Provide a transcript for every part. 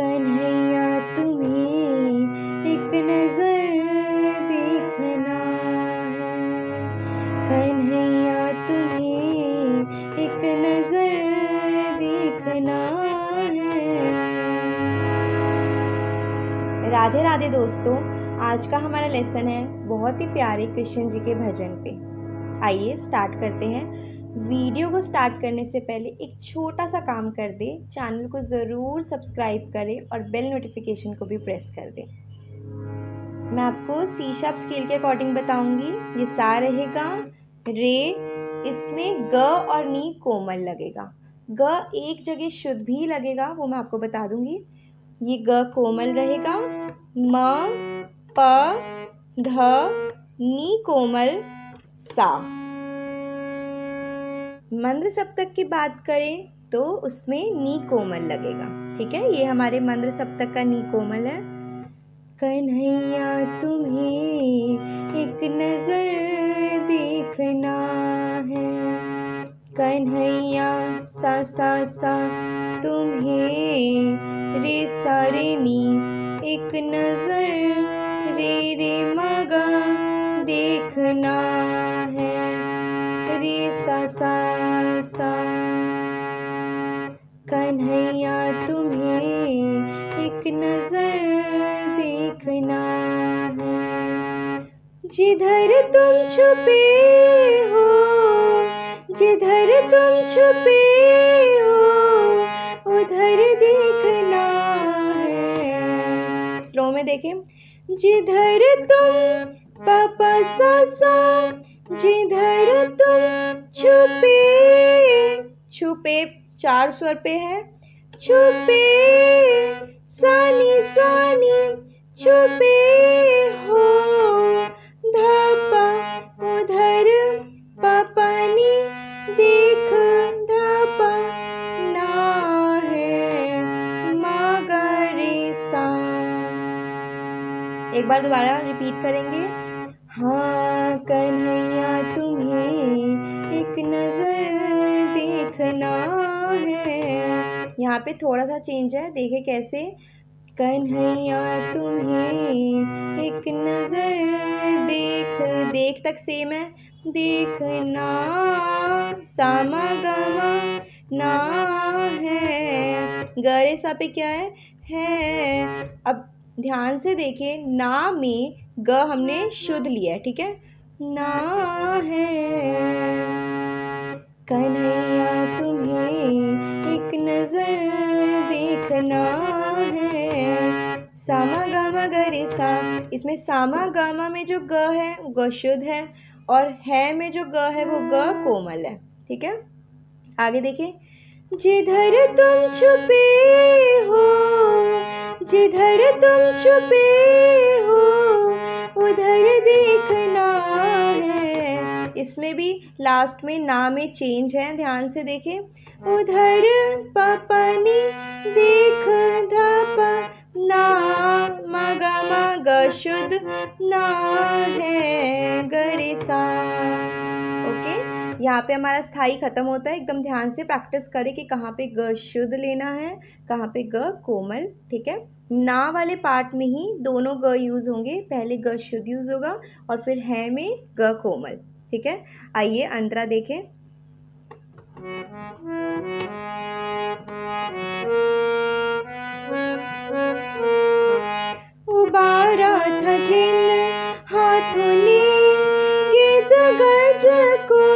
कन्हैया तुम्हें, एक नज़र देखना है। कन्हैया तुम्हें, एक नज़र देखना है। राधे राधे दोस्तों, आज का हमारा लेसन है बहुत ही प्यारे कृष्ण जी के भजन पे। आइए स्टार्ट करते हैं। वीडियो को स्टार्ट करने से पहले एक छोटा सा काम कर दें। चैनल को ज़रूर सब्सक्राइब करें और बेल नोटिफिकेशन को भी प्रेस कर दें। मैं आपको सी शार्प स्केल के अकॉर्डिंग बताऊँगी। ये सा रहेगा, रे, इसमें ग और नी कोमल लगेगा। ग एक जगह शुद्ध भी लगेगा, वो मैं आपको बता दूँगी। ये ग कोमल रहेगा, म, प, ध, नी कोमल, सा। मंद्र सप्तक की बात करें तो उसमें नी कोमल लगेगा। ठीक है? ये हमारे मंद्र सप्तक का नी कोमल है। कन्हैया तुम्हें एक नज़र देखना है। कन्हैया सा सा सा, तुम्हें रे सारे नी, एक नज़र रे रे, मगा देखना है। रे, सा सा सा। कन्हैया तुम्हें एक नज़र देखना है। जिधर तुम छुपे हो, जिधर तुम छुपे हो, उधर देखना है। स्लो में देखें। जिधर तुम पापा सा सा जिधर तुम छुपे छुपे चार स्वर पे है। छुपे, सानी सानी, छुपे हो, धापा, उधर पापानी देख, धापा ना है मागरे सा एक बार दोबारा रिपीट करेंगे। हाँ कन्हैया तुम्हें एक नज़र देखना है। यहाँ पे थोड़ा सा चेंज है, देखे कैसे? कन्हैया तुम्हें एक नज़र देख देख तक सेम है। देखना सामा गामा ना है। गरे सा पे क्या है? है। अब ध्यान से देखें, ना में ग हमने शुद्ध लिया है, ठीक है? ना है। कन्हैया तुम्हें एक नज़र देखना है। सामा गामा गरे सा। इसमें सामा गामा में जो ग है ग शुद्ध है और है में जो ग है, वो ग कोमल है, ठीक है? आगे देखिए। जिधर तुम छुपे हो, जिधर तुम छुपे हो उधर देखना है। इसमें भी लास्ट में ना में चेंज है, ध्यान से देखें। उधर पपनी देख धापा ना मगा मग शुद्ध ना है, गरे सा। ओके यहाँ पे हमारा स्थायी खत्म होता है। एकदम ध्यान से प्रैक्टिस करें कि कहाँ पे ग शुद्ध लेना है, कहाँ पे ग कोमल, ठीक है? ना वाले पार्ट में ही दोनों ग यूज़ होंगे। पहले ग शुद्ध यूज़ होगा और फिर है में ग कोमल, ठीक है? आइए अंतरा देखें। उबारा था जिन हाथों ने गज को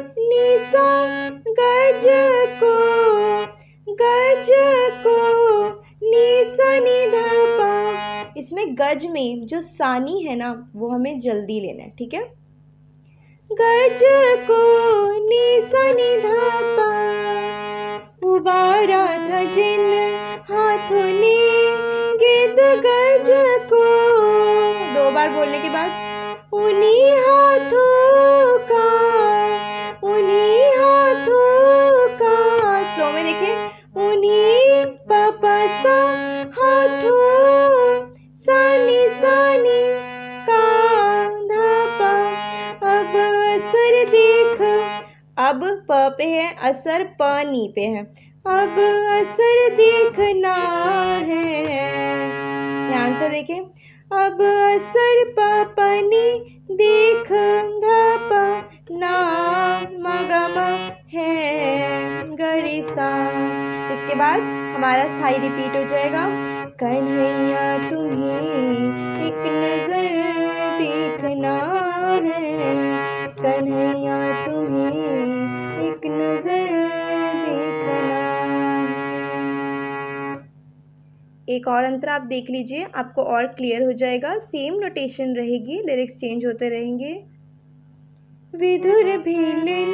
निसा गज को गज को इसमें गज में जो सानी है ना, वो हमें जल्दी लेना है, ठीक है? गज को उबारा था जिन हाथों ने गिद गज को। दो बार बोलने के बाद, उन्हीं हाथों का भाव में देखें उन्हीं पापा सा हाथों, सानी सानी का धापा। अब असर देख। अब प पे है, असर पानी पे है। अब असर देखना है। ध्यान से देखें अब असर पापा ने देख, धापा ना मगमा है। गरिसा इसके बाद हमारा स्थायी रिपीट हो जाएगा। कन्हैया, तुम्हें एक नज़र देखना है। कन्हैया, तुम्हें एक नज़र एक और अंतर आप देख लीजिए, आपको और क्लियर हो जाएगा। सेम नोटेशन रहेगी लिरिक्स चेंज होते रहेंगे। विधुर भिलनी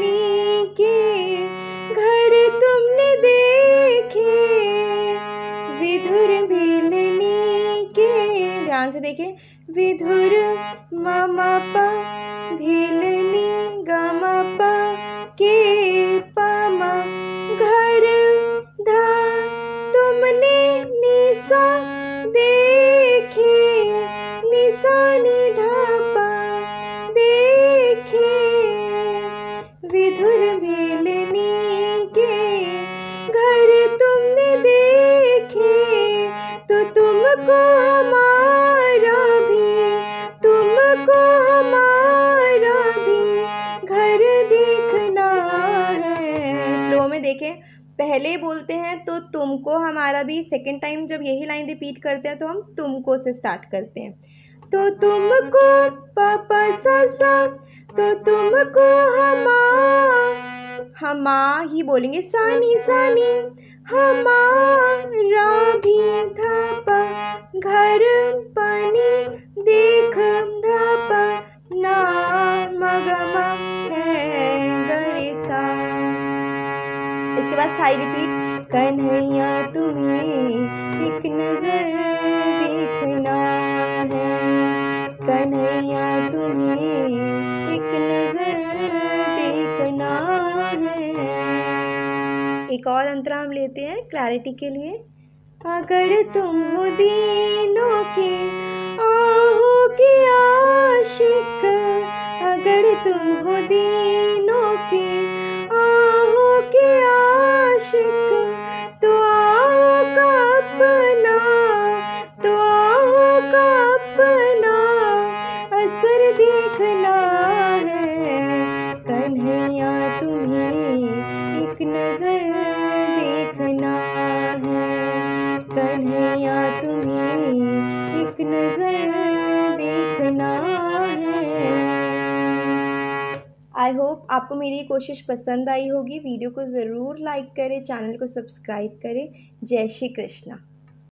के घर तुमने देखे, विधुर भिलनी के ध्यान से देखिए। विधुर मामा पा भिलनी गमा पा के पामा। घर धा तुमने निशा देखे, निशा निधा देखे। विधुर भेलनी तुमको हमारा भी, तुमको हमारा भी घर देखना है। स्लो में देखें, पहले बोलते हैं तो तुमको हमारा भी सेकेंड टाइम जब यही लाइन रिपीट करते हैं तो हम तुमको से स्टार्ट करते हैं। तो तुमको पापा सा तो तुमको हमा हमा ही बोलेंगे, सानी सानी हमारा बाद रिपीट। कन्हैया तुम्हें एक नज़र देखना है। कन्हैया तुम्हें एक नज़र देखना है। एक और अंतरा हम लेते हैं क्लैरिटी के लिए। अगर तुम दीनों के आहो के आशिक, अगर तुम हो दीनों के आहो के आशिक तो आओ अपना तो आओ अपना, असर देखना है। कन्हैया तुम्हें एक नज़र देखना है। कन्हैया तुम्हें एक नज़र आई होप आपको मेरी कोशिश पसंद आई होगी। वीडियो को ज़रूर लाइक करें, चैनल को सब्सक्राइब करें। जय श्री कृष्णा।